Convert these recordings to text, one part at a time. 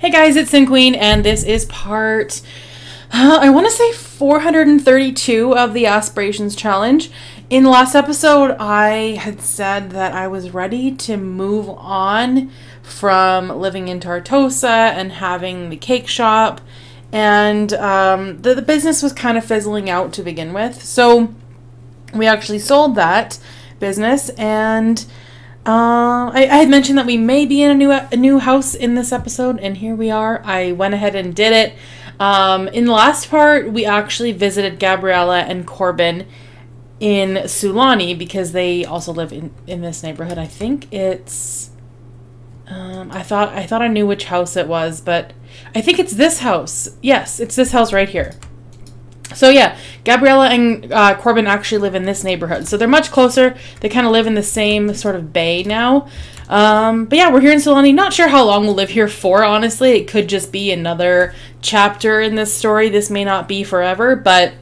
Hey guys, it's SimQueen, and this is part, uh, I want to say 432 of the Aspirations Challenge. In the last episode, I had said that I was ready to move on from living in Tartosa and having the cake shop, and um, the, the business was kind of fizzling out to begin with. So we actually sold that business and uh, I, I, had mentioned that we may be in a new a new house in this episode, and here we are. I went ahead and did it. Um, in the last part, we actually visited Gabriella and Corbin in Sulani because they also live in, in this neighborhood. I think it's. Um, I thought I thought I knew which house it was, but I think it's this house. Yes, it's this house right here. So yeah, Gabriella and uh, Corbin actually live in this neighborhood, so they're much closer. They kind of live in the same sort of bay now. Um, but yeah, we're here in Sulani. Not sure how long we'll live here for. Honestly, it could just be another chapter in this story. This may not be forever, but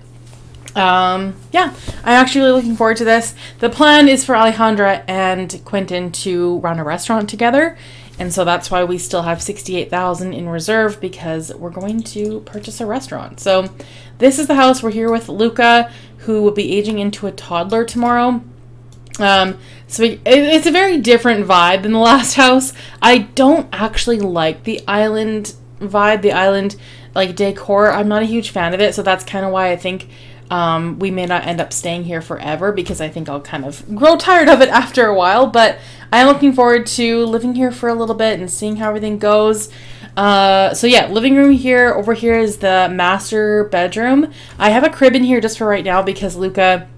um, yeah, I'm actually really looking forward to this. The plan is for Alejandra and Quentin to run a restaurant together and so that's why we still have 68,000 in reserve because we're going to purchase a restaurant. So this is the house. We're here with Luca, who will be aging into a toddler tomorrow. Um, so we, it's a very different vibe than the last house. I don't actually like the island vibe, the island like decor. I'm not a huge fan of it, so that's kind of why I think um, we may not end up staying here forever because I think I'll kind of grow tired of it after a while. But I am looking forward to living here for a little bit and seeing how everything goes. Uh, so yeah, living room here. Over here is the master bedroom. I have a crib in here just for right now because Luca,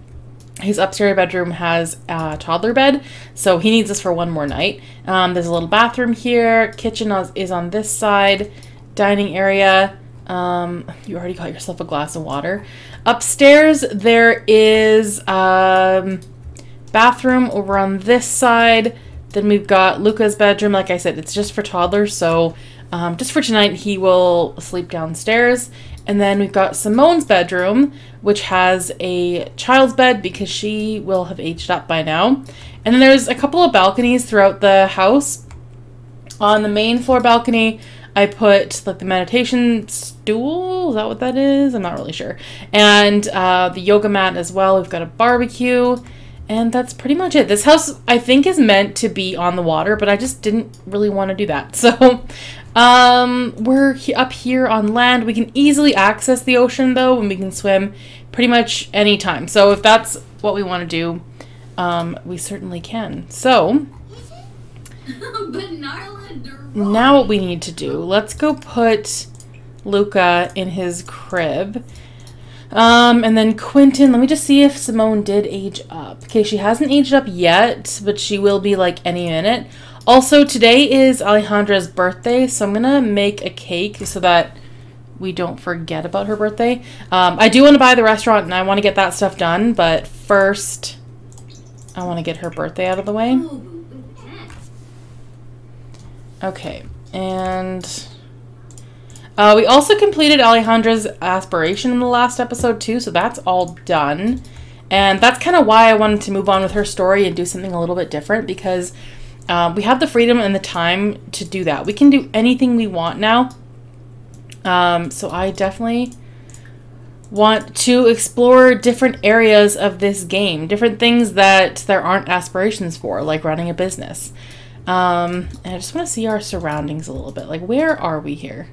his upstairs bedroom has a toddler bed, so he needs this for one more night. Um, there's a little bathroom here. Kitchen is on this side. Dining area. Um, you already got yourself a glass of water. Upstairs there is um, bathroom over on this side. Then we've got Luca's bedroom. Like I said, it's just for toddlers, so um, just for tonight he will sleep downstairs. And then we've got Simone's bedroom, which has a child's bed because she will have aged up by now. And then there's a couple of balconies throughout the house. On the main floor balcony, I put like the meditation stool. Is that what that is? I'm not really sure. And uh, the yoga mat as well. We've got a barbecue. And that's pretty much it. This house, I think, is meant to be on the water, but I just didn't really want to do that. So, um, we're up here on land. We can easily access the ocean, though, and we can swim pretty much any time. So, if that's what we want to do, um, we certainly can. So, now what we need to do, let's go put Luca in his crib. Um, and then Quentin, let me just see if Simone did age up. Okay, she hasn't aged up yet, but she will be like any minute. Also, today is Alejandra's birthday, so I'm gonna make a cake so that we don't forget about her birthday. Um, I do want to buy the restaurant and I want to get that stuff done, but first, I want to get her birthday out of the way. Okay, and uh, we also completed Alejandra's aspiration in the last episode too, so that's all done. And that's kind of why I wanted to move on with her story and do something a little bit different because uh, we have the freedom and the time to do that. We can do anything we want now. Um, so I definitely want to explore different areas of this game, different things that there aren't aspirations for, like running a business. Um, and I just want to see our surroundings a little bit. Like, where are we here?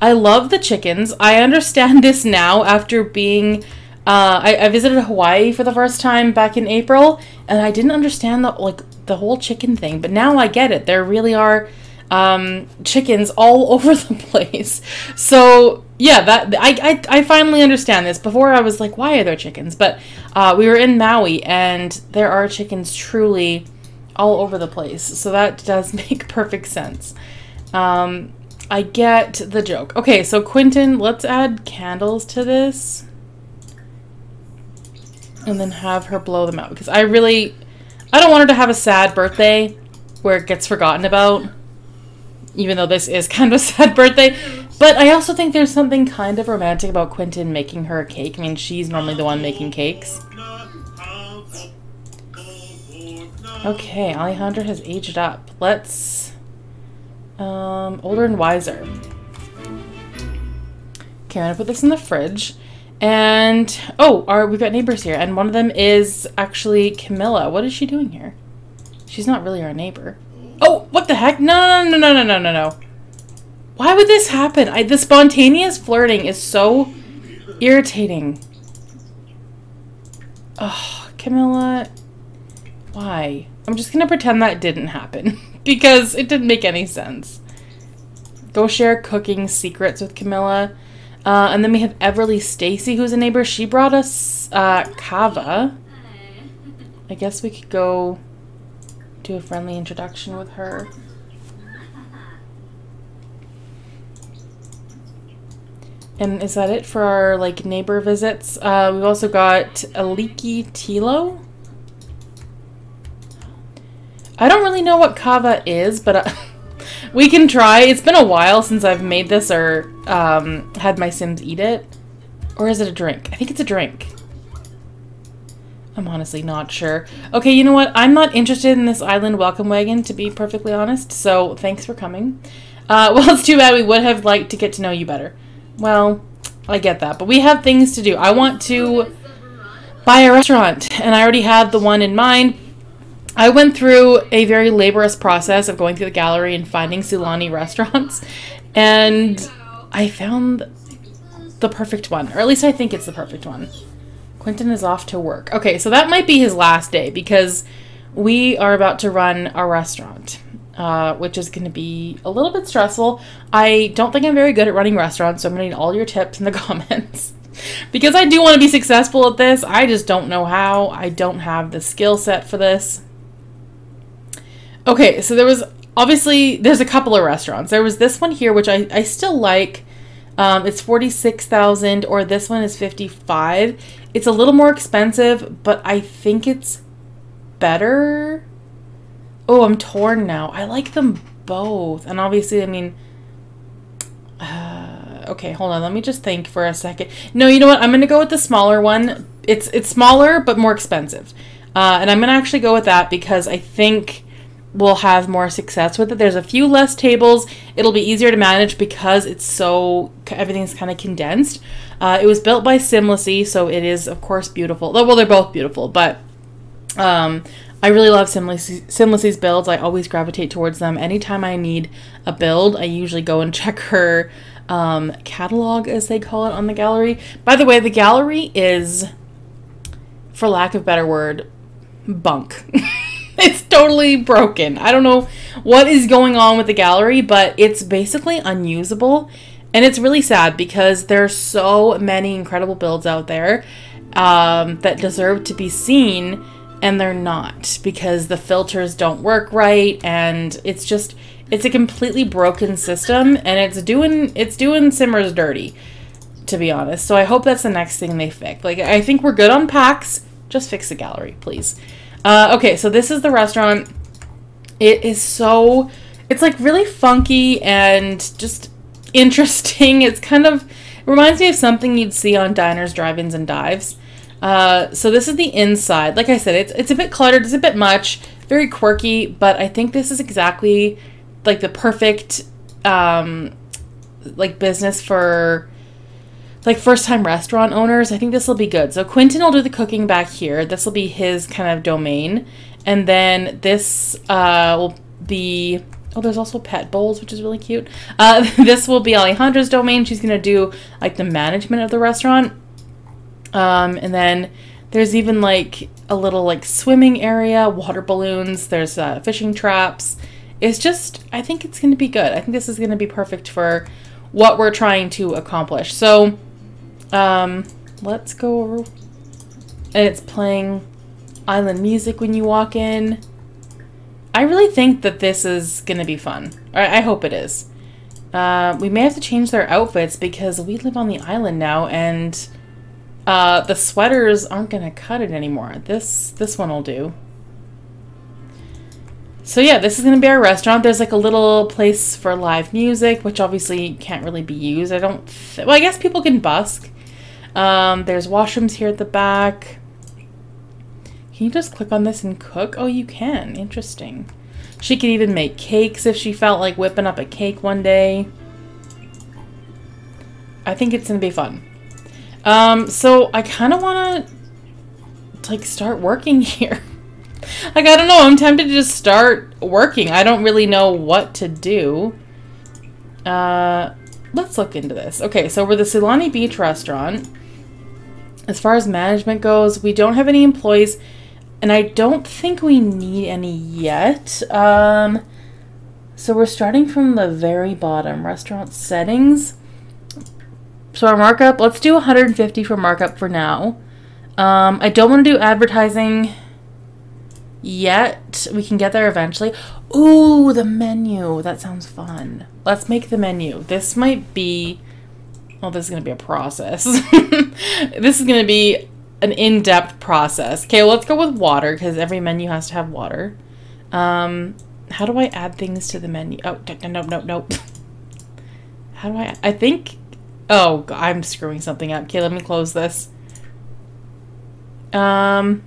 I love the chickens. I understand this now after being. Uh, I, I visited Hawaii for the first time back in April, and I didn't understand the like the whole chicken thing, but now I get it. There really are um, chickens all over the place. So yeah, that I, I I finally understand this. Before I was like, why are there chickens? But uh, we were in Maui, and there are chickens truly all over the place. So that does make perfect sense. Um, I get the joke. Okay, so Quentin, let's add candles to this. And then have her blow them out. Because I really... I don't want her to have a sad birthday where it gets forgotten about. Even though this is kind of a sad birthday. But I also think there's something kind of romantic about Quentin making her a cake. I mean, she's normally the one making cakes. Okay, Alejandra has aged up. Let's Um, older and wiser. Okay, I'm gonna put this in the fridge. And oh, our we've got neighbors here, and one of them is actually Camilla. What is she doing here? She's not really our neighbor. Oh, what the heck? No, no, no, no, no, no, no. Why would this happen? I, the spontaneous flirting is so irritating. Oh, Camilla. Why? I'm just gonna pretend that didn't happen because it didn't make any sense. Go share cooking secrets with Camilla. Uh, and then we have Everly Stacy, who's a neighbor. She brought us uh, Kava. I guess we could go do a friendly introduction with her. And is that it for our like neighbor visits? Uh, we've also got Aliki Tilo. I don't really know what kava is, but uh, we can try. It's been a while since I've made this or um, had my Sims eat it. Or is it a drink? I think it's a drink. I'm honestly not sure. Okay, you know what? I'm not interested in this island welcome wagon, to be perfectly honest. So thanks for coming. Uh, well, it's too bad we would have liked to get to know you better. Well, I get that, but we have things to do. I want to buy a restaurant, and I already have the one in mind. I went through a very laborious process of going through the gallery and finding Sulani restaurants, and I found the perfect one, or at least I think it's the perfect one. Quentin is off to work. Okay, so that might be his last day because we are about to run a restaurant uh, which is going to be a little bit stressful. I don't think I'm very good at running restaurants, so I'm going to need all your tips in the comments. because I do want to be successful at this, I just don't know how. I don't have the skill set for this. Okay, so there was obviously there's a couple of restaurants. There was this one here, which I, I still like. Um, it's 46,000 or this one is 55. It's a little more expensive, but I think it's better Oh, I'm torn now. I like them both. And obviously, I mean... Uh, okay, hold on. Let me just think for a second. No, you know what? I'm going to go with the smaller one. It's, it's smaller, but more expensive. Uh, and I'm going to actually go with that because I think we'll have more success with it. There's a few less tables. It'll be easier to manage because it's so everything's kind of condensed. Uh, it was built by Simlacy, so it is of course beautiful. Well, they're both beautiful, but um, I really love Simlacy's builds. I always gravitate towards them. Anytime I need a build, I usually go and check her um, catalog, as they call it, on the gallery. By the way, the gallery is, for lack of better word, bunk. it's totally broken. I don't know what is going on with the gallery, but it's basically unusable. And it's really sad because there's so many incredible builds out there um, that deserve to be seen and they're not because the filters don't work right and it's just it's a completely broken system and it's doing it's doing simmers dirty to be honest so i hope that's the next thing they fix like i think we're good on packs just fix the gallery please uh, okay so this is the restaurant it is so it's like really funky and just interesting it's kind of reminds me of something you'd see on diners drive-ins and dives uh, so this is the inside. Like I said, it's it's a bit cluttered. It's a bit much. Very quirky, but I think this is exactly like the perfect um, like business for like first time restaurant owners. I think this will be good. So Quentin will do the cooking back here. This will be his kind of domain, and then this uh, will be. Oh, there's also pet bowls, which is really cute. Uh, this will be Alejandra's domain. She's gonna do like the management of the restaurant um, and then there's even like a little like swimming area, water balloons, there's uh, fishing traps. It's just, I think it's going to be good. I think this is going to be perfect for what we're trying to accomplish. So, um, let's go over. And it's playing island music when you walk in. I really think that this is going to be fun. I hope it is. Uh, we may have to change their outfits because we live on the island now and uh, the sweaters aren't going to cut it anymore. This this one will do. So yeah, this is going to be our restaurant. There's like a little place for live music, which obviously can't really be used. I don't... well, I guess people can busk. Um, there's washrooms here at the back. Can you just click on this and cook? Oh, you can. Interesting. She could even make cakes if she felt like whipping up a cake one day. I think it's going to be fun. Um, so I kind of want to like start working here. like, I don't know. I'm tempted to just start working. I don't really know what to do. Uh, let's look into this. Okay, so we're the Sulani Beach restaurant. As far as management goes, we don't have any employees, and I don't think we need any yet. Um, so we're starting from the very bottom, restaurant settings. So our markup, let's do 150 for markup for now. Um, I don't want to do advertising yet. We can get there eventually. Ooh, the menu. That sounds fun. Let's make the menu. This might be... Oh, this is going to be a process. this is going to be an in-depth process. Okay, well, let's go with water because every menu has to have water. Um, how do I add things to the menu? Oh, no, no, no, no. How do I... I think... Oh, I'm screwing something up. Okay, let me close this. Um...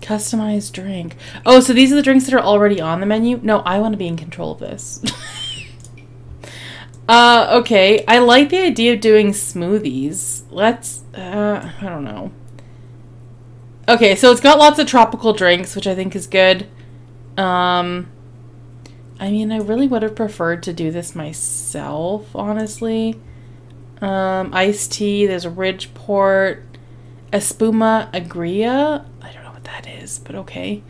Customized drink. Oh, so these are the drinks that are already on the menu? No, I want to be in control of this. uh, okay. I like the idea of doing smoothies. Let's, uh, I don't know. Okay, so it's got lots of tropical drinks, which I think is good. Um, I mean, I really would have preferred to do this myself, honestly. Um, iced tea, there's a Ridgeport, Espuma Agria. I don't know what that is, but okay.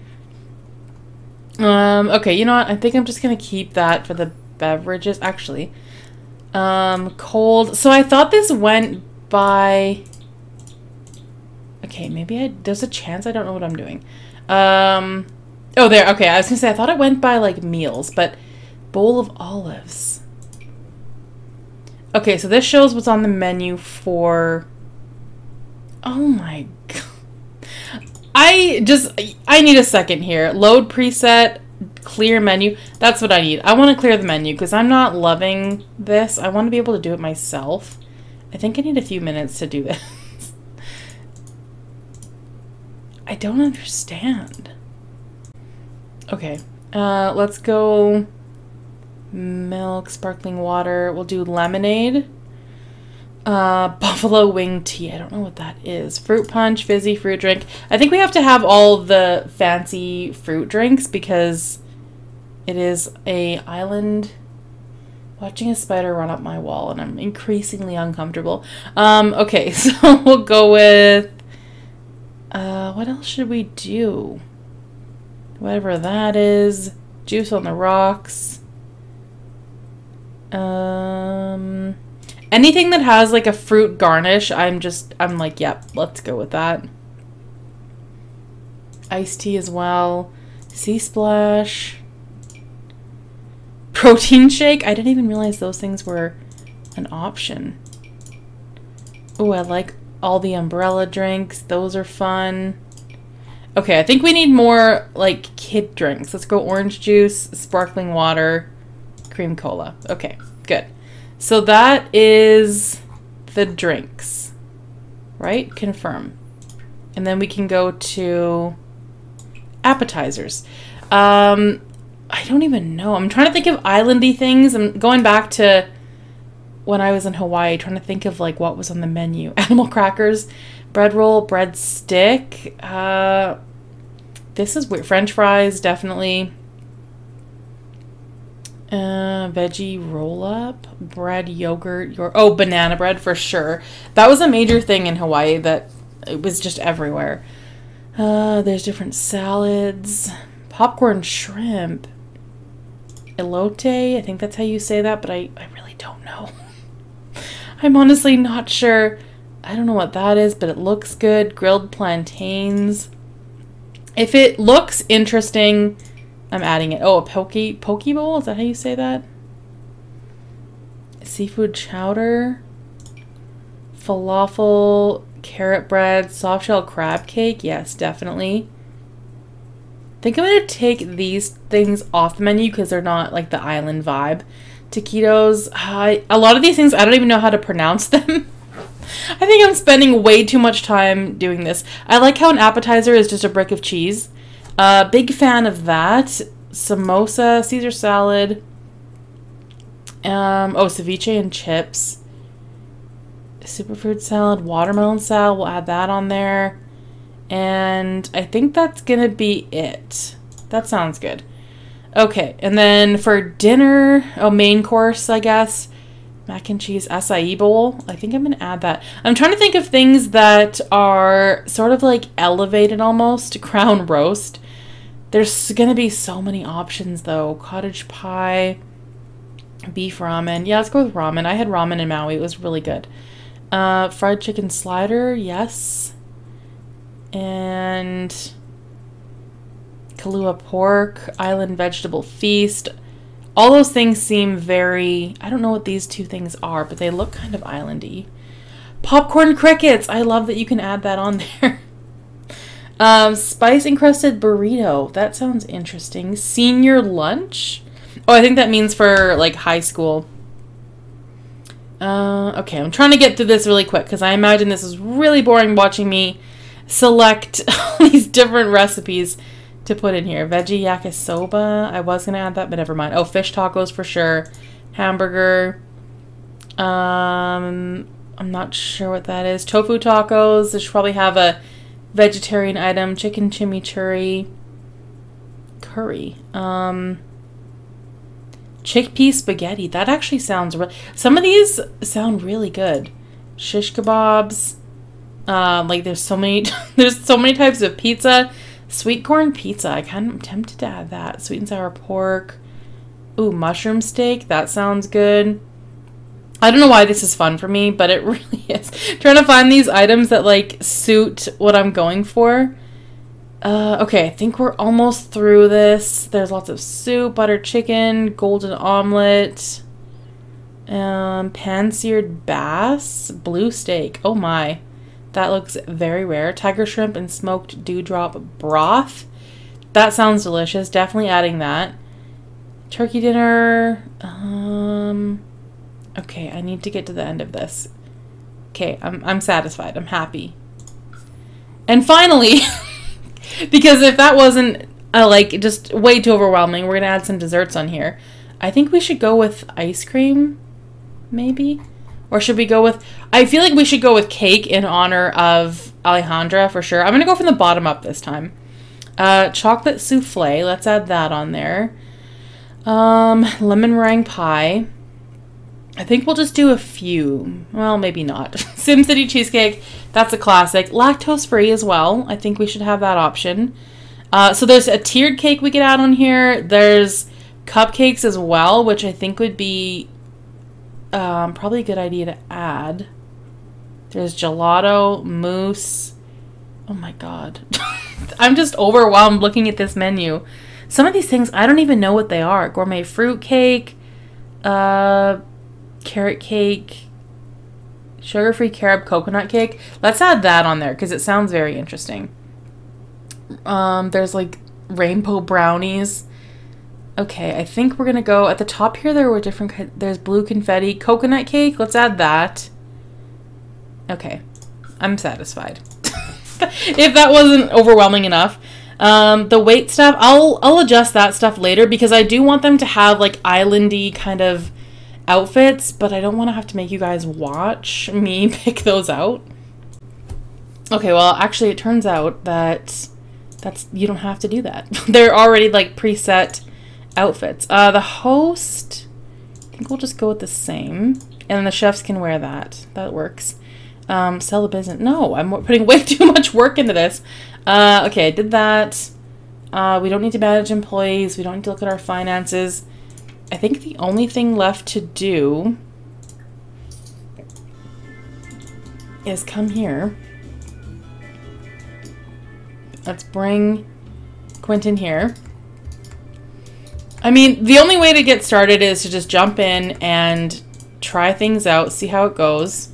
Um, okay, you know what? I think I'm just going to keep that for the beverages. Actually, um, cold. So I thought this went by... Okay, maybe I... There's a chance I don't know what I'm doing. Um, oh, there. Okay, I was going to say, I thought it went by, like, meals, but bowl of olives. Okay, so this shows what's on the menu for... Oh my god. I just, I need a second here. Load preset, clear menu. That's what I need. I want to clear the menu because I'm not loving this. I want to be able to do it myself. I think I need a few minutes to do this. I don't understand. Okay, uh, let's go milk, sparkling water. We'll do lemonade. Uh, buffalo wing tea. I don't know what that is. Fruit punch, fizzy fruit drink. I think we have to have all the fancy fruit drinks because it is a island. Watching a spider run up my wall and I'm increasingly uncomfortable. Um, okay, so we'll go with. Uh, what else should we do? Whatever that is. Juice on the rocks. Um. Anything that has like a fruit garnish, I'm just, I'm like, yep, let's go with that. Iced tea as well. Sea splash. Protein shake. I didn't even realize those things were an option. Oh, I like all the umbrella drinks. Those are fun. Okay, I think we need more like kid drinks. Let's go orange juice, sparkling water, cream cola. Okay, good. So that is the drinks, right? Confirm. And then we can go to appetizers. Um, I don't even know. I'm trying to think of islandy things. I'm going back to when I was in Hawaii, trying to think of like what was on the menu. Animal crackers, bread roll, bread stick. Uh, this is weird. French fries, definitely. Uh, veggie roll up, bread, yogurt, your oh banana bread for sure. That was a major thing in Hawaii. That it was just everywhere. Uh, there's different salads, popcorn shrimp, elote. I think that's how you say that, but I I really don't know. I'm honestly not sure. I don't know what that is, but it looks good. Grilled plantains. If it looks interesting I'm adding it. Oh, a poke poke bowl? Is that how you say that? Seafood chowder. Falafel, carrot bread, soft shell crab cake. Yes, definitely. I think I'm to take these things off the menu because they're not like the island vibe. Taquitos. A lot of these things, I don't even know how to pronounce them. I think I'm spending way too much time doing this. I like how an appetizer is just a brick of cheese. Uh, big fan of that. Samosa, Caesar salad. Um, oh, ceviche and chips. Superfood salad, watermelon salad. We'll add that on there. And I think that's going to be it. That sounds good. Okay, and then for dinner, oh, main course, I guess, mac and cheese acai bowl. I think I'm going to add that. I'm trying to think of things that are sort of like elevated almost, crown roast. There's going to be so many options though. Cottage pie, beef ramen. Yeah, let's go with ramen. I had ramen in Maui. It was really good. Uh, fried chicken slider, yes. And Kalua pork, island vegetable feast. All those things seem very, I don't know what these two things are, but they look kind of islandy. Popcorn crickets. I love that you can add that on there. Um, spice encrusted burrito. That sounds interesting. Senior lunch. Oh, I think that means for like high school. Uh, okay, I'm trying to get through this really quick because I imagine this is really boring watching me select all these different recipes to put in here. Veggie yakisoba. I was going to add that, but never mind. Oh, fish tacos for sure. Hamburger. Um, I'm not sure what that is. Tofu tacos. This should probably have a vegetarian item. Chicken chimichurri. Curry. Um, chickpea spaghetti. That actually sounds really... Some of these sound really good. Shish kebabs. Um, like there's so many... there's so many types of pizza. Sweet corn pizza. I kind of am tempted to add that. Sweet and sour pork. Ooh, mushroom steak. That sounds good. I don't know why this is fun for me, but it really is. Trying to find these items that like suit what I'm going for. Uh, okay, I think we're almost through this. There's lots of soup, butter chicken, golden omelet, um, pan-seared bass, blue steak. Oh my. That looks very rare. Tiger shrimp and smoked dewdrop broth. That sounds delicious. Definitely adding that. Turkey dinner. Um, okay, I need to get to the end of this. Okay, I'm, I'm satisfied. I'm happy. And finally, because if that wasn't uh, like just way too overwhelming, we're going to add some desserts on here. I think we should go with ice cream, maybe? Or should we go with... I feel like we should go with cake in honor of Alejandra for sure. I'm going to go from the bottom up this time. Uh, chocolate souffle. Let's add that on there. Um, lemon meringue pie. I think we'll just do a few. Well, maybe not. SimCity cheesecake. That's a classic. Lactose free as well. I think we should have that option. Uh, so there's a tiered cake we could add on here. There's cupcakes as well, which I think would be um, probably a good idea to add. There's gelato, mousse. Oh my god. I'm just overwhelmed looking at this menu. Some of these things, I don't even know what they are. Gourmet fruit cake, uh, carrot cake, sugar-free carob coconut cake. Let's add that on there because it sounds very interesting. Um, there's like rainbow brownies. Okay, I think we're gonna go at the top here. There were different. There's blue confetti, coconut cake. Let's add that. Okay, I'm satisfied. if that wasn't overwhelming enough, um, the wait stuff. I'll I'll adjust that stuff later because I do want them to have like islandy kind of outfits, but I don't want to have to make you guys watch me pick those out. Okay, well, actually, it turns out that that's you don't have to do that. They're already like preset outfits. Uh, the host, I think we'll just go with the same. And the chefs can wear that. That works. Um, the business. No, I'm putting way too much work into this. Uh, okay, I did that. Uh, we don't need to manage employees. We don't need to look at our finances. I think the only thing left to do is come here. Let's bring Quentin here. I mean, the only way to get started is to just jump in and try things out, see how it goes.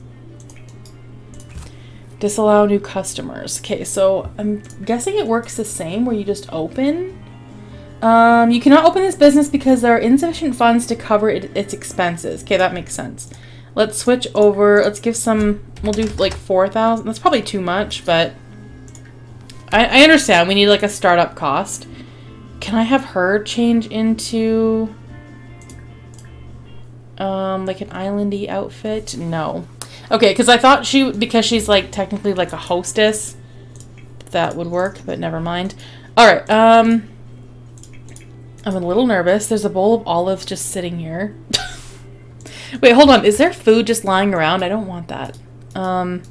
Disallow new customers. Okay, so I'm guessing it works the same where you just open. Um, you cannot open this business because there are insufficient funds to cover it, its expenses. Okay, that makes sense. Let's switch over. Let's give some, we'll do like 4,000. That's probably too much, but I, I understand we need like a startup cost. Can I have her change into um like an islandy outfit? No. Okay, because I thought she because she's like technically like a hostess that would work, but never mind. All right. Um I'm a little nervous. There's a bowl of olives just sitting here. Wait, hold on. Is there food just lying around? I don't want that. Um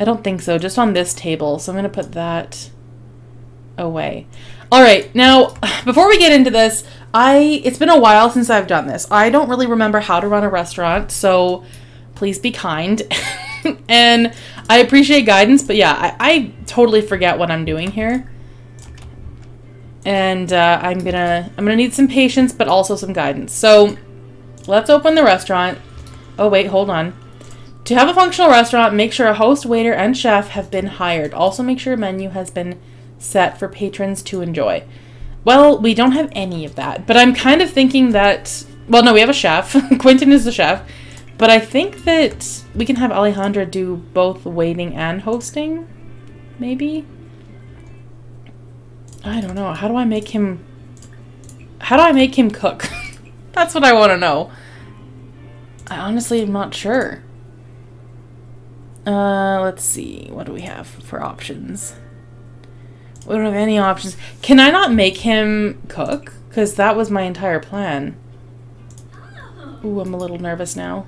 I don't think so. Just on this table. So I'm going to put that away. All right. Now, before we get into this, I it's been a while since I've done this. I don't really remember how to run a restaurant, so please be kind. and I appreciate guidance, but yeah, I, I, totally forget what I'm doing here. And uh, I'm gonna I'm gonna need some patience, but also some guidance. So let's open the restaurant. Oh wait, hold on. To have a functional restaurant, make sure a host, waiter, and chef have been hired. Also, make sure a menu has been set for patrons to enjoy. Well, we don't have any of that, but I'm kind of thinking that. Well, no, we have a chef. Quentin is the chef. But I think that we can have Alejandra do both waiting and hosting. Maybe? I don't know. How do I make him. How do I make him cook? That's what I want to know. I honestly am not sure. Uh, let's see. What do we have for options? We don't have any options. Can I not make him cook? Because that was my entire plan. Ooh, I'm a little nervous now.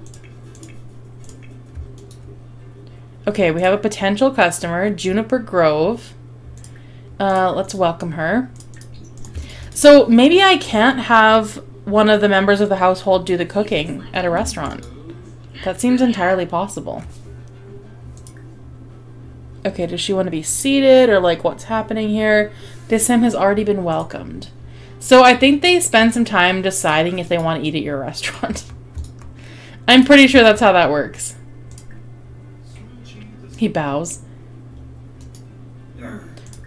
Okay, we have a potential customer, Juniper Grove. Uh, let's welcome her. So maybe I can't have one of the members of the household do the cooking at a restaurant. That seems entirely possible. Okay, does she want to be seated or like what's happening here? This sim has already been welcomed. So I think they spend some time deciding if they want to eat at your restaurant. I'm pretty sure that's how that works. He bows.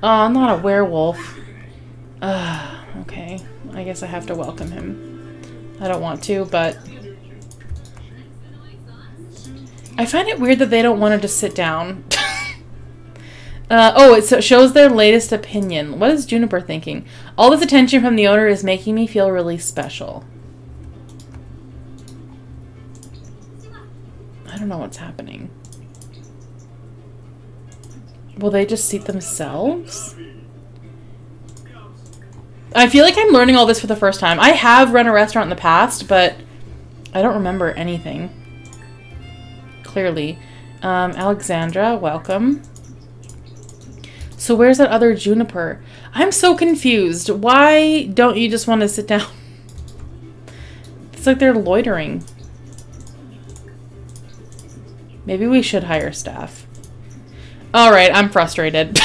Oh, I'm not a werewolf. Okay. I guess I have to welcome him. I don't want to, but... I find it weird that they don't want him to sit down. Uh, oh, it shows their latest opinion. What is Juniper thinking? All this attention from the owner is making me feel really special. I don't know what's happening. Will they just seat themselves? I feel like I'm learning all this for the first time. I have run a restaurant in the past, but I don't remember anything. Clearly. Um, Alexandra, welcome. So where's that other juniper? I'm so confused. Why don't you just want to sit down? It's like they're loitering. Maybe we should hire staff. Alright, I'm frustrated.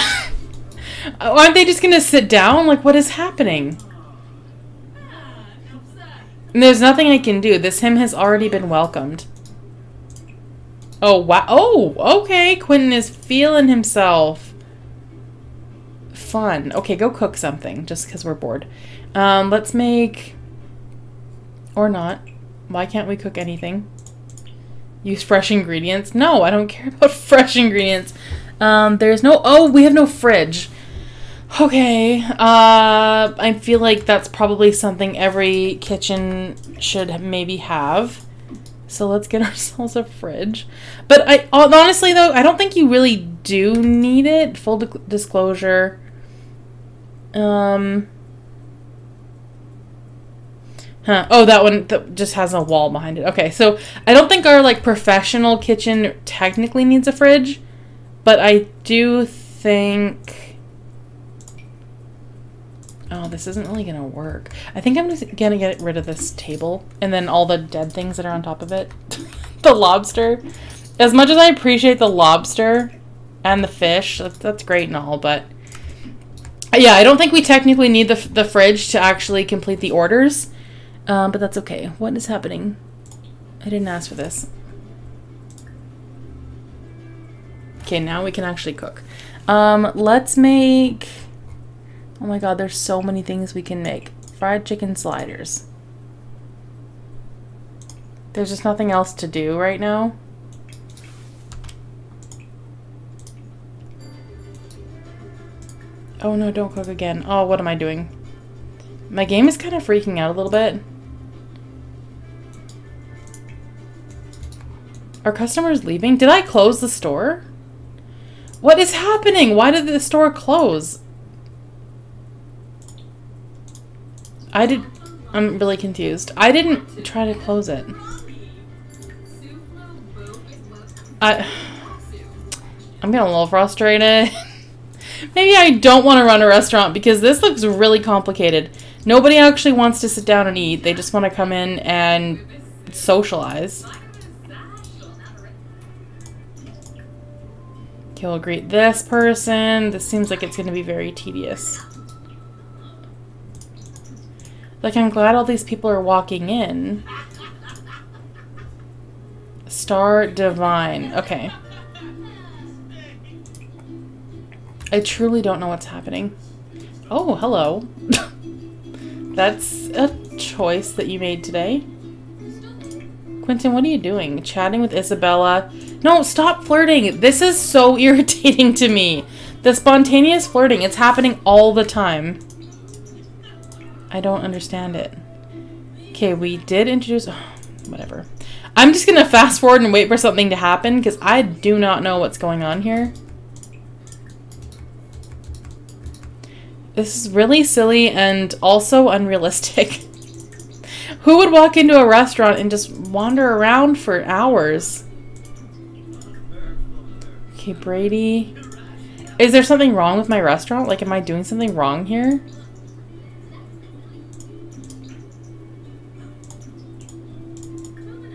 Aren't they just gonna sit down? Like, what is happening? And there's nothing I can do. This him has already been welcomed. Oh, wow. Oh, okay. Quentin is feeling himself fun. Okay, go cook something just because we're bored. Um, let's make... Or not. Why can't we cook anything? Use fresh ingredients? No, I don't care about fresh ingredients. Um, there's no... Oh, we have no fridge. Okay. Uh, I feel like that's probably something every kitchen should maybe have. So let's get ourselves a fridge. But I honestly though, I don't think you really do need it. Full disclosure. Um. Huh. Oh, that one that just has a wall behind it. Okay, so I don't think our like professional kitchen technically needs a fridge, but I do think. Oh, this isn't really gonna work. I think I'm just gonna get rid of this table and then all the dead things that are on top of it. the lobster. As much as I appreciate the lobster and the fish, that's, that's great and all, but yeah, I don't think we technically need the, the fridge to actually complete the orders. Um, but that's okay. What is happening? I didn't ask for this. Okay, now we can actually cook. Um, let's make... Oh my god, there's so many things we can make. Fried chicken sliders. There's just nothing else to do right now. Oh no, don't cook again. Oh, what am I doing? My game is kind of freaking out a little bit. Are customers leaving? Did I close the store? What is happening? Why did the store close? I did... I'm really confused. I didn't try to close it. I... I'm getting a little frustrated. Maybe I don't want to run a restaurant because this looks really complicated. Nobody actually wants to sit down and eat. They just want to come in and socialize. We'll greet this person. This seems like it's going to be very tedious. Like, I'm glad all these people are walking in. Star Divine. Okay. I truly don't know what's happening. Oh, hello. That's a choice that you made today. Quentin, what are you doing? Chatting with Isabella? No, stop flirting. This is so irritating to me. The spontaneous flirting, it's happening all the time. I don't understand it. Okay, we did introduce... Oh, whatever. I'm just to fast forward and wait for something to happen because I do not know what's going on here. This is really silly and also unrealistic. Who would walk into a restaurant and just wander around for hours? Okay, Brady. Is there something wrong with my restaurant? Like, am I doing something wrong here?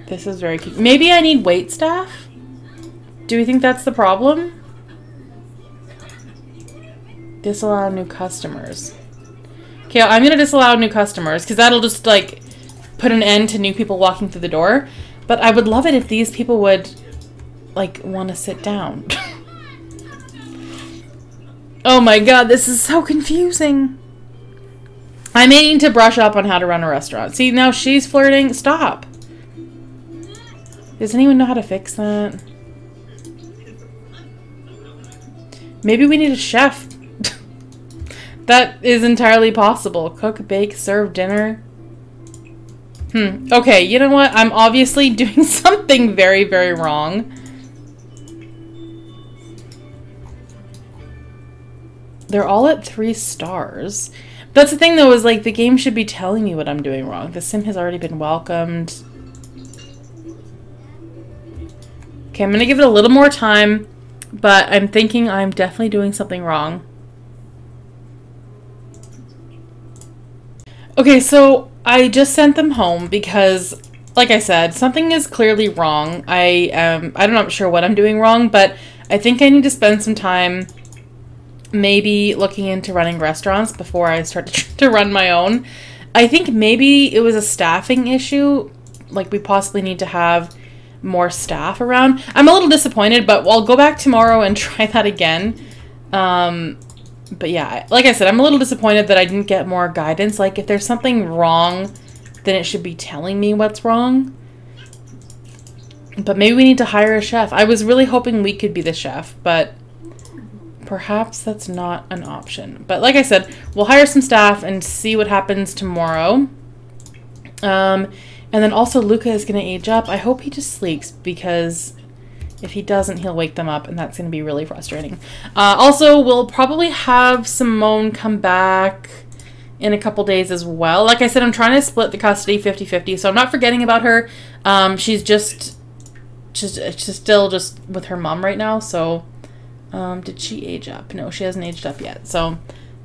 This is very cute. Maybe I need wait staff? Do we think that's the problem? Disallow new customers. Okay, I'm gonna disallow new customers because that'll just like put an end to new people walking through the door. But I would love it if these people would like want to sit down. oh my god, this is so confusing. I may need to brush up on how to run a restaurant. See, now she's flirting. Stop. Does anyone know how to fix that? Maybe we need a chef that is entirely possible. Cook, bake, serve dinner. Hmm. Okay, you know what? I'm obviously doing something very, very wrong. They're all at three stars. That's the thing though, is like the game should be telling me what I'm doing wrong. The sim has already been welcomed. Okay, I'm gonna give it a little more time, but I'm thinking I'm definitely doing something wrong. Okay, so I just sent them home because, like I said, something is clearly wrong. I um, I'm not sure what I'm doing wrong, but I think I need to spend some time maybe looking into running restaurants before I start to, to run my own. I think maybe it was a staffing issue. Like, we possibly need to have more staff around. I'm a little disappointed, but I'll go back tomorrow and try that again. Um, but yeah, like I said, I'm a little disappointed that I didn't get more guidance. Like, if there's something wrong, then it should be telling me what's wrong. But maybe we need to hire a chef. I was really hoping we could be the chef, but perhaps that's not an option. But like I said, we'll hire some staff and see what happens tomorrow. Um, and then also Luca is going to age up. I hope he just sleeps because if he doesn't, he'll wake them up, and that's going to be really frustrating. Uh, also, we'll probably have Simone come back in a couple days as well. Like I said, I'm trying to split the custody 50-50, so I'm not forgetting about her. Um, she's just, just, she's still just with her mom right now, so... Um, did she age up? No, she hasn't aged up yet, so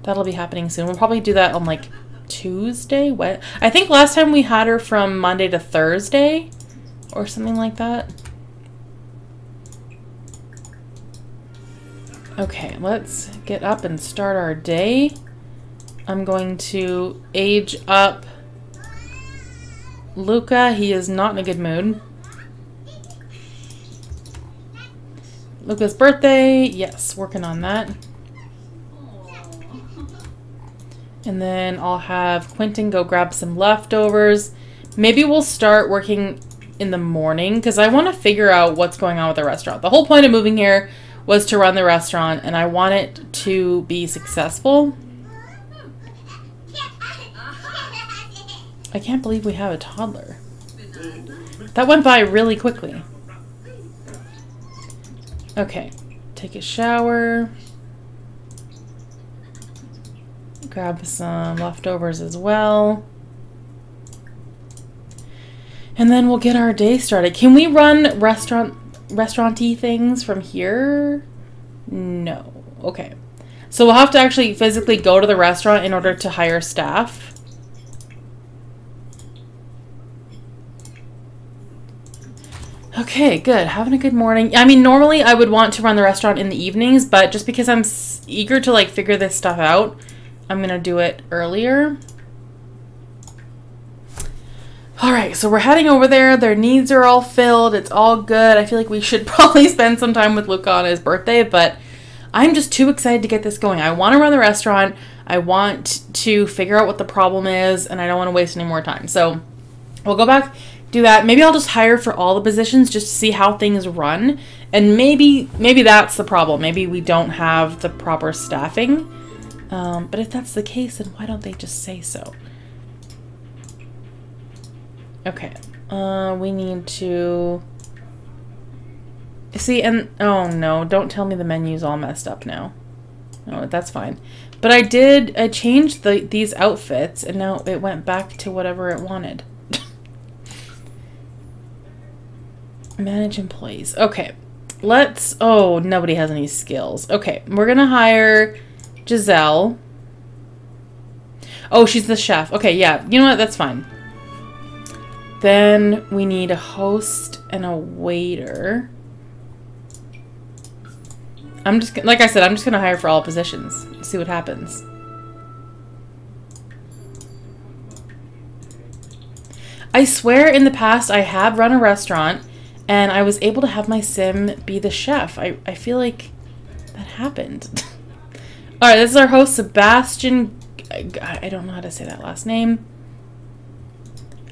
that'll be happening soon. We'll probably do that on, like, Tuesday? What? I think last time we had her from Monday to Thursday, or something like that. Okay, let's get up and start our day. I'm going to age up Luca. He is not in a good mood. Luca's birthday. Yes, working on that. And then I'll have Quentin go grab some leftovers. Maybe we'll start working in the morning because I want to figure out what's going on with the restaurant. The whole point of moving here was to run the restaurant and I want it to be successful. I can't believe we have a toddler. That went by really quickly. Okay, take a shower. Grab some leftovers as well. And then we'll get our day started. Can we run restaurant restauranty things from here? No. Okay. So we'll have to actually physically go to the restaurant in order to hire staff. Okay, good. Having a good morning. I mean, normally I would want to run the restaurant in the evenings, but just because I'm eager to like figure this stuff out, I'm going to do it earlier. All right, so we're heading over there. Their needs are all filled. It's all good. I feel like we should probably spend some time with Luca on his birthday, but I'm just too excited to get this going. I want to run the restaurant. I want to figure out what the problem is, and I don't want to waste any more time. So we'll go back do that. Maybe I'll just hire for all the positions just to see how things run. And maybe maybe that's the problem. Maybe we don't have the proper staffing. Um, but if that's the case, then why don't they just say so? Okay. Uh, we need to... See, and... Oh, no. Don't tell me the menu's all messed up now. No, that's fine. But I did... I changed the these outfits, and now it went back to whatever it wanted. Manage employees. Okay. Let's... Oh, nobody has any skills. Okay. We're to hire Giselle. Oh, she's the chef. Okay, yeah. You know what? That's fine. Then we need a host and a waiter. I'm just... Like I said, I'm just going to hire for all positions. See what happens. I swear in the past I have run a restaurant and I was able to have my sim be the chef. I, I feel like that happened. All right, this is our host, Sebastian. I don't know how to say that last name.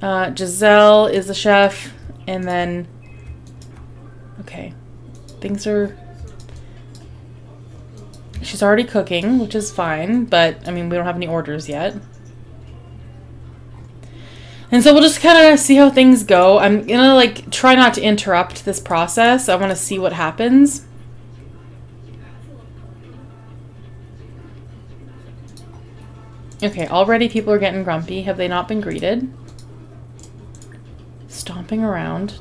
Uh, Giselle is the chef, and then okay, things are. She's already cooking, which is fine, but I mean we don't have any orders yet. And so we'll just kind of see how things go. I'm gonna like try not to interrupt this process. I want to see what happens. Okay, already people are getting grumpy. Have they not been greeted? Around.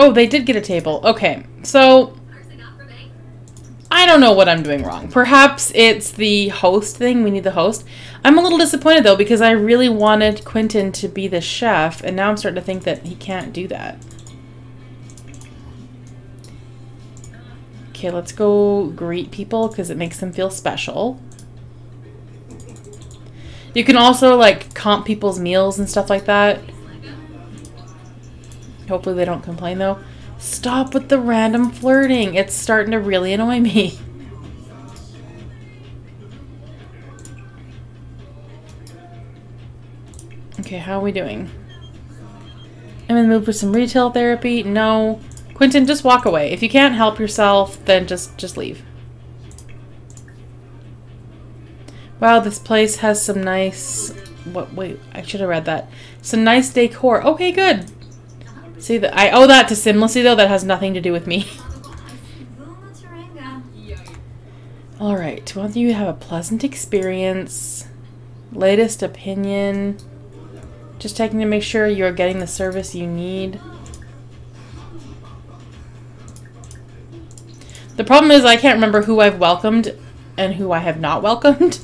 oh, they did get a table. Okay, so I don't know what I'm doing wrong. Perhaps it's the host thing. We need the host. I'm a little disappointed though because I really wanted Quentin to be the chef and now I'm starting to think that he can't do that. Okay, let's go greet people because it makes them feel special. You can also like comp people's meals and stuff like that. Hopefully they don't complain though. Stop with the random flirting. It's starting to really annoy me. Okay, how are we doing? I'm in the mood for some retail therapy. No. Quentin, just walk away. If you can't help yourself, then just just leave. Wow, this place has some nice... What? Wait, I should have read that. Some nice decor. Okay, good. See that I owe that to Simlessy though. That has nothing to do with me. All right, to want you have a pleasant experience. Latest opinion. Just checking to make sure you're getting the service you need. The problem is I can't remember who I've welcomed and who I have not welcomed.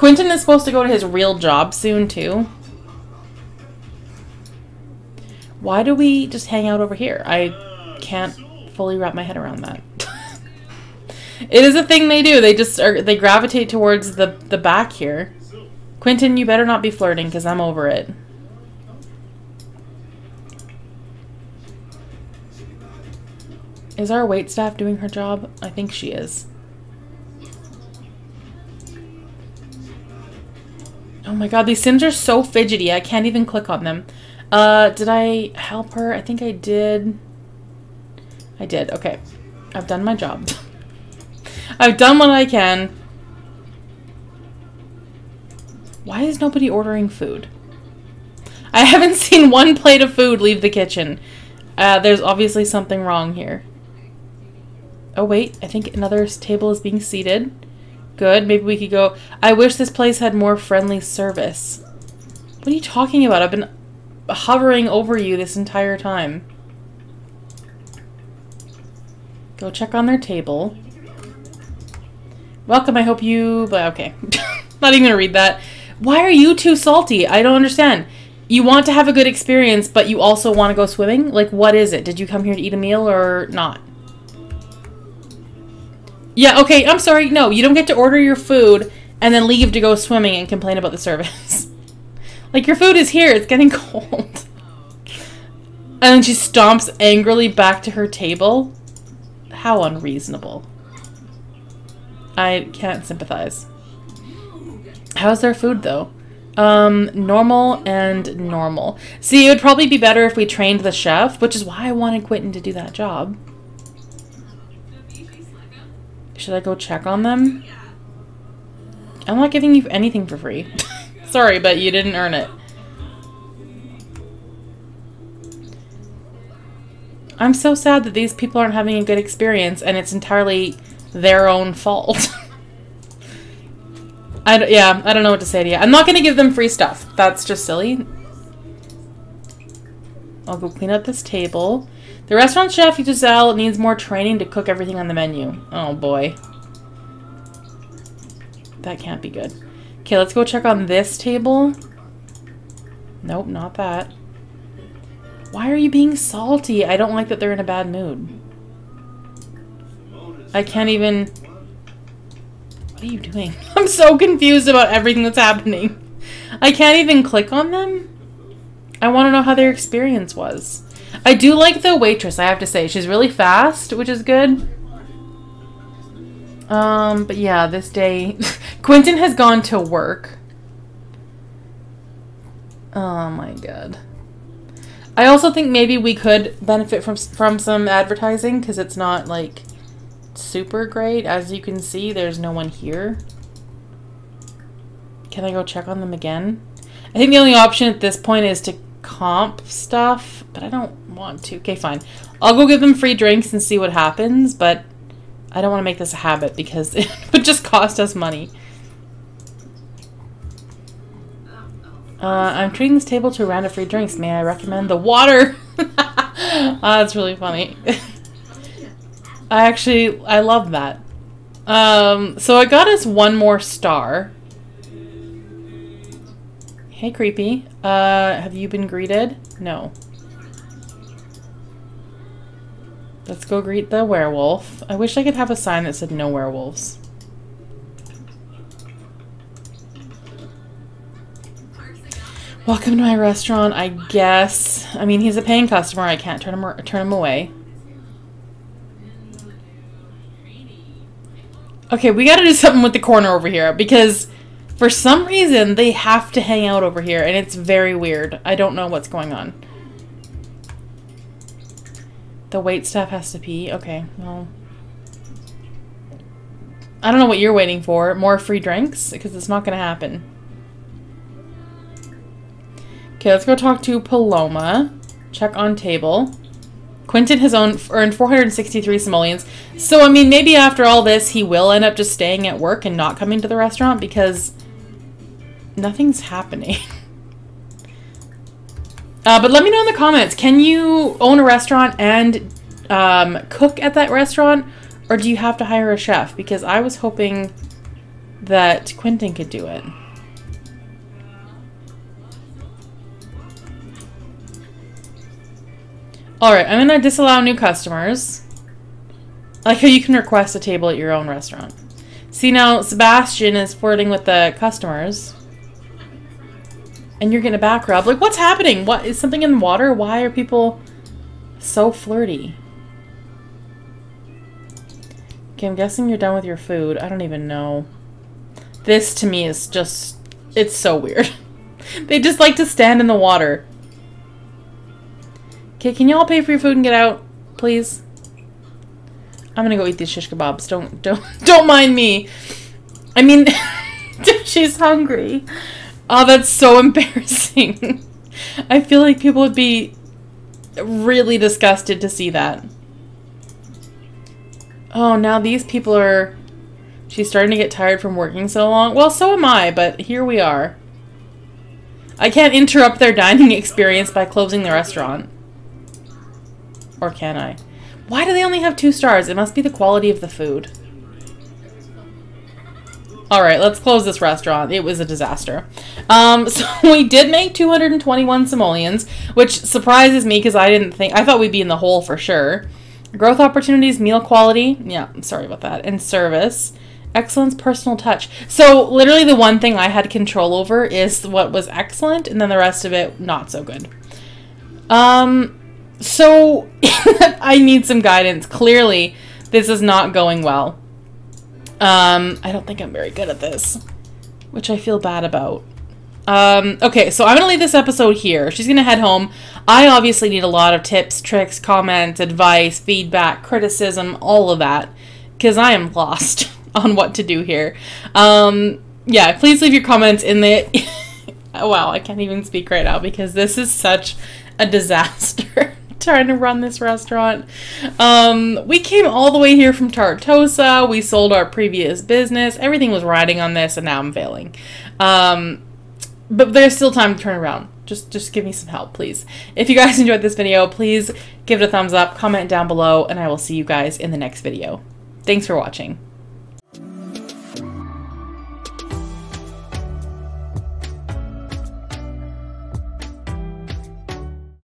Quentin is supposed to go to his real job soon too. Why do we just hang out over here? I can't fully wrap my head around that. it is a thing they do. They just are, they gravitate towards the, the back here. Quentin, you better not be flirting because I'm over it. Is our wait staff doing her job? I think she is. Oh my god, these sims are so fidgety. I can't even click on them. Uh, did I help her? I think I did. I did. Okay. I've done my job. I've done what I can. Why is nobody ordering food? I haven't seen one plate of food leave the kitchen. Uh, there's obviously something wrong here. Oh wait, I think another table is being seated. Good, maybe we could go... I wish this place had more friendly service. What are you talking about? I've been hovering over you this entire time. Go check on their table. Welcome, I hope you... But okay. Not even gonna read that. Why are you too salty? I don't understand. You want to have a good experience, but you also want to go swimming? Like, what is it? Did you come here to eat a meal or not? Yeah, okay, I'm sorry. No, you don't get to order your food and then leave to go swimming and complain about the service. like, your food is here. It's getting cold. and then she stomps angrily back to her table. How unreasonable. I can't sympathize. How's their food, though? Um, normal and normal. See, it would probably be better if we trained the chef, which is why I wanted Quentin to do that job. Should I go check on them? I'm not giving you anything for free. Sorry, but you didn't earn it. I'm so sad that these people aren't having a good experience and it's entirely their own fault. I yeah, I don't know what to say to you. I'm not going to give them free stuff. That's just silly. I'll go clean up this table. The restaurant chef, Giselle, needs more training to cook everything on the menu. Oh boy. That can't be good. Okay, let's go check on this table. Nope, not that. Why are you being salty? I don't like that they're in a bad mood. I can't even... What are you doing? I'm so confused about everything that's happening. I can't even click on them? I want to know how their experience was. I do like the waitress, I have to say. She's really fast, which is good. Um, but yeah, this day... Quentin has gone to work. Oh my god. I also think maybe we could benefit from from some advertising because it's not like super great. As you can see, there's no one here. Can I go check on them again? I think the only option at this point is to comp stuff, but I don't want to. Okay, fine. I'll go give them free drinks and see what happens, but I don't want to make this a habit because it would just cost us money. Uh, I'm treating this table to a round of free drinks. May I recommend the water? oh, that's really funny. I actually, I love that. Um, so I got us one more star. Hey, creepy. Uh, have you been greeted? No. Let's go greet the werewolf. I wish I could have a sign that said no werewolves. Welcome to my restaurant, I guess. I mean, he's a paying customer. I can't turn him, turn him away. Okay, we gotta do something with the corner over here because for some reason they have to hang out over here and it's very weird. I don't know what's going on. The wait staff has to pee? Okay, well... I don't know what you're waiting for. More free drinks? Because it's not gonna happen. Okay, let's go talk to Paloma. Check on table. Quentin has owned, earned 463 simoleons. So, I mean, maybe after all this, he will end up just staying at work and not coming to the restaurant because nothing's happening. uh, but let me know in the comments. Can you own a restaurant and um, cook at that restaurant? Or do you have to hire a chef? Because I was hoping that Quentin could do it. Alright, I'm gonna disallow new customers. Like how you can request a table at your own restaurant. See now, Sebastian is flirting with the customers. And you're getting a back rub. Like, what's happening? What is something in the water? Why are people so flirty? Okay, I'm guessing you're done with your food. I don't even know. This, to me, is just... It's so weird. they just like to stand in the water. Okay, can you all pay for your food and get out, please? I'm gonna go eat these shish kebabs. Don't don't don't mind me. I mean, she's hungry. Oh, that's so embarrassing. I feel like people would be really disgusted to see that. Oh, now these people are... She's starting to get tired from working so long. Well, so am I, but here we are. I can't interrupt their dining experience by closing the restaurant. Or can I? Why do they only have two stars? It must be the quality of the food. All right, let's close this restaurant. It was a disaster. Um, so we did make 221 simoleons, which surprises me because I didn't think, I thought we'd be in the hole for sure. Growth opportunities, meal quality, yeah, I'm sorry about that, and service. Excellence, personal touch. So literally the one thing I had control over is what was excellent, and then the rest of it, not so good. Um, so I need some guidance. Clearly, this is not going well. Um, I don't think I'm very good at this, which I feel bad about. Um, okay, so I'm going to leave this episode here. She's going to head home. I obviously need a lot of tips, tricks, comments, advice, feedback, criticism, all of that, because I am lost on what to do here. Um, yeah, please leave your comments in the... wow, I can't even speak right now because this is such a disaster trying to run this restaurant. Um, we came all the way here from Tartosa. We sold our previous business. Everything was riding on this, and now I'm failing. Um, but there's still time to turn around. Just, just give me some help, please. If you guys enjoyed this video, please give it a thumbs up, comment down below, and I will see you guys in the next video. Thanks for watching.